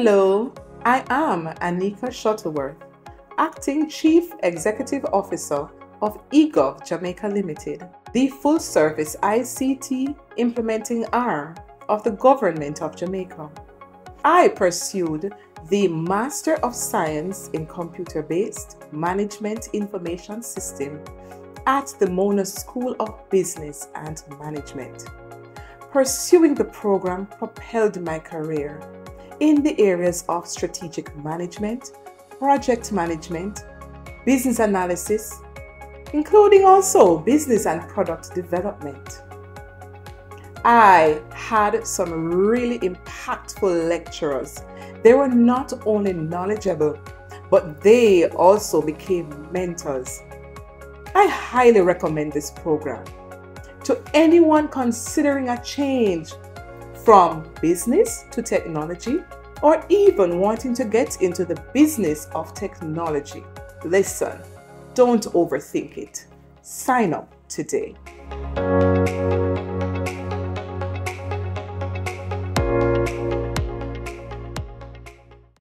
Hello, I am Anika Shuttleworth, Acting Chief Executive Officer of eGov Jamaica Limited, the full service ICT implementing arm of the Government of Jamaica. I pursued the Master of Science in Computer Based Management Information System at the Mona School of Business and Management. Pursuing the program propelled my career in the areas of strategic management, project management, business analysis, including also business and product development. I had some really impactful lecturers. They were not only knowledgeable, but they also became mentors. I highly recommend this program to anyone considering a change from business to technology or even wanting to get into the business of technology. Listen, don't overthink it. Sign up today.